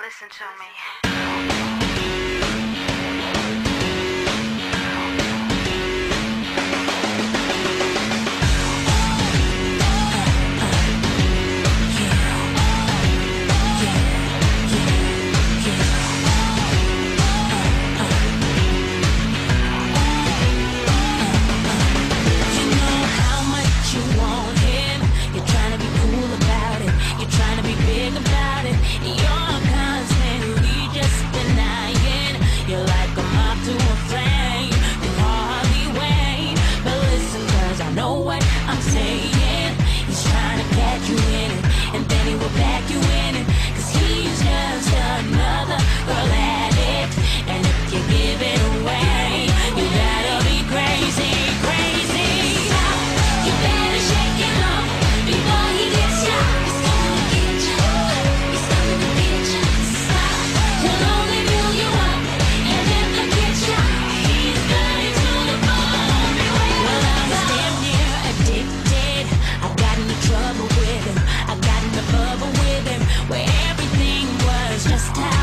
Listen to me. no just how